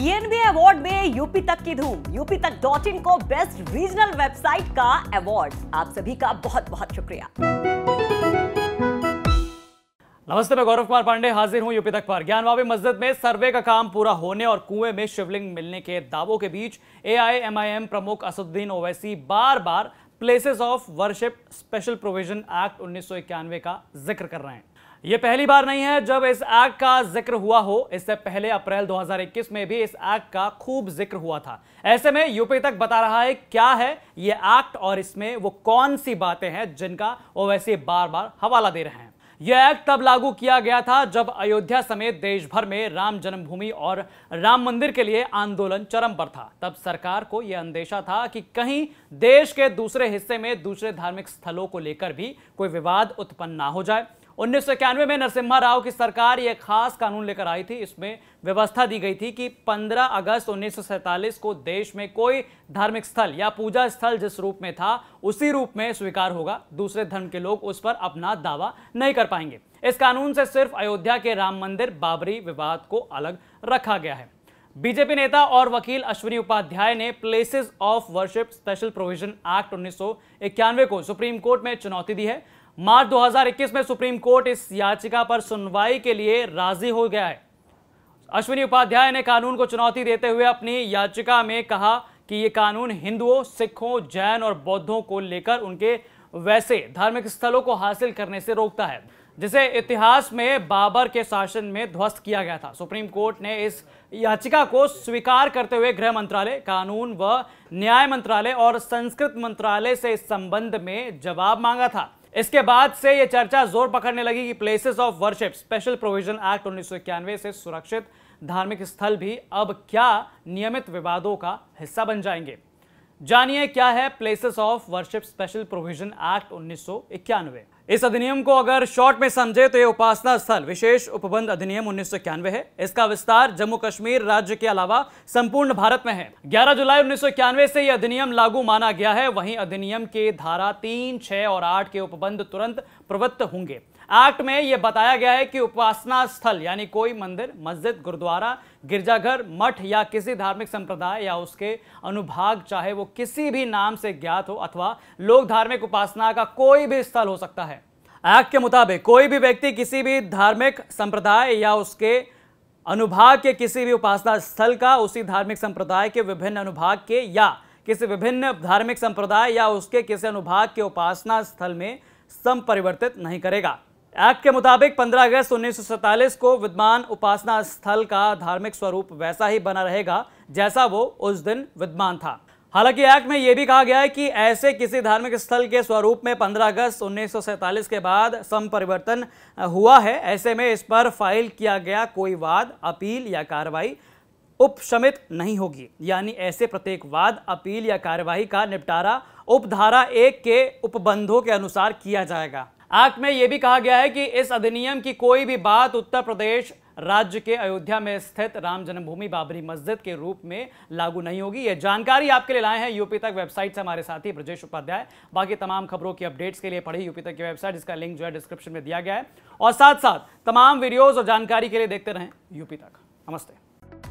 ENB award में UP Tak की धूम। यूपी तक डॉट इन को बेस्ट रीजनल वेबसाइट का अवार्ड आप सभी का बहुत बहुत शुक्रिया। नमस्ते, मैं गौरव कुमार पांडे हाजिर हूँ यूपी तक पर। ज्ञानवाबी मस्जिद में सर्वे का काम पूरा होने और कुएँ में शिवलिंग मिलने के दावों के बीच एआईएमआईएम प्रमुख असुद्दीन ओवैसी बार बार places of worship special provision act उन्नीस सौ इक्यानवे का ज़िक्र कर रहे हैं। यह पहली बार नहीं है जब इस एक्ट का ज़िक्र हुआ हो। इससे पहले अप्रैल 2021 में भी इस एक्ट का खूब ज़िक्र हुआ था। ऐसे में यूपी तक बता रहा है क्या है यह एक्ट और इसमें वो कौन सी बातें हैं जिनका ओवैसी बार बार हवाला दे रहे हैं। यह एक्ट तब लागू किया गया था जब अयोध्या समेत देश भर में राम जन्मभूमि और राम मंदिर के लिए आंदोलन चरम पर था। तब सरकार को यह अंदेशा था कि कहीं देश के दूसरे हिस्से में दूसरे धार्मिक स्थलों को लेकर भी कोई विवाद उत्पन्न ना हो जाए। उन्नीस सौ इक्यानवे में नरसिम्हा राव की सरकार यह खास कानून लेकर आई थी। इसमें व्यवस्था दी गई थी कि 15 अगस्त उन्नीस को देश में कोई धार्मिक स्थल या पूजा स्थल जिस रूप में था, उसी रूप में स्वीकार होगा। दूसरे धर्म के लोग उस पर अपना दावा नहीं कर पाएँगे। इस कानून से सिर्फ़ अयोध्या के राम मंदिर बाबरी विवाद को अलग रखा गया है। बीजेपी नेता और वकील अश्विनी उपाध्याय ने places of worship special provision act उन्नीस सौ इक्यानवे को सुप्रीम कोर्ट में चुनौती दी है। मार्च 2021 में सुप्रीम कोर्ट इस याचिका पर सुनवाई के लिए राज़ी हो गया है। अश्विनी उपाध्याय ने कानून को चुनौती देते हुए अपनी याचिका में कहा कि यह कानून हिंदुओं, सिखों, जैन और बौद्धों को लेकर उनके वैसे धार्मिक स्थलों को हासिल करने से रोकता है, जिसे इतिहास में बाबर के शासन में ध्वस्त किया गया था। सुप्रीम कोर्ट ने इस याचिका को स्वीकार करते हुए गृह मंत्रालय, कानून व न्याय मंत्रालय और संस्कृत मंत्रालय से इस संबंध में जवाब मांगा था। इसके बाद से यह चर्चा ज़ोर पकड़ने लगी कि places of worship special provision act उन्नीस सौ इक्यानवे से सुरक्षित धार्मिक स्थल भी अब क्या नियमित विवादों का हिस्सा बन जाएँगे? जानिए क्या है places of worship special provision act उन्नीस सौ इक्यानवे। इस अधिनियम को अगर शॉर्ट में समझे तो यह उपासना स्थल, विशेष उपबंध अधिनियम उन्नीस सौ इक्यानवे है। इसका विस्तार जम्मू कश्मीर राज्य के अलावा संपूर्ण भारत में है। 11 जुलाई उन्नीस सौ इक्यानवे से यह अधिनियम लागू माना गया है। वहीं अधिनियम के धारा तीन, छह और आठ के उपबंध तुरंत प्रवृत्त होंगे। एक्ट में यह बताया गया है कि उपासना स्थल, यानी कोई मंदिर, मस्जिद, गुरुद्वारा, गिरजाघर, मठ या किसी धार्मिक संप्रदाय या उसके अनुभाग, चाहे वो किसी भी नाम से ज्ञात हो अथवा लोक धार्मिक उपासना का कोई भी स्थल हो सकता है। एक्ट के मुताबिक कोई भी व्यक्ति किसी भी धार्मिक संप्रदाय या उसके अनुभाग के किसी भी उपासना स्थल का, उसी धार्मिक संप्रदाय के विभिन्न अनुभाग के या किसी विभिन्न धार्मिक संप्रदाय या उसके किसी अनुभाग के उपासना स्थल में संपरिवर्तित नहीं करेगा। एक्ट के मुताबिक 15 अगस्त उन्नीस को विद्यमान उपासना स्थल का धार्मिक स्वरूप वैसा ही बना रहेगा, जैसा वो उस दिन विद्यमान था। हालाँकि एक्ट में यह भी कहा गया है कि ऐसे किसी धार्मिक स्थल के स्वरूप में 15 अगस्त उन्नीस के बाद सम परिवर्तन हुआ है। ऐसे में इस पर फ़ाइल किया गया कोई वाद, अपील या कार्रवाई उपशमित नहीं होगी। यानी ऐसे प्रत्येक वाद, अपील या कार्यवाही का निपटारा, उपधारा एक के उपबंधों के अनुसार किया जाएगा। एक्ट में यह भी कहा गया है कि इस अधिनियम की कोई भी बात उत्तर प्रदेश राज्य के अयोध्या में स्थित राम जन्मभूमि बाबरी मस्जिद के रूप में लागू नहीं होगी। यह जानकारी आपके लिए लाए हैं यूपी तक वेबसाइट से हमारे साथी ब्रजेश उपाध्याय। बाकी तमाम खबरों की अपडेट्स के लिए पढ़ी यूपी तक की वेबसाइट इसका लिंक जो है डिस्क्रिप्शन में दिया गया है। और साथ साथ तमाम वीडियोज़ और जानकारी के लिए देखते रहें यूपी तक। नमस्ते।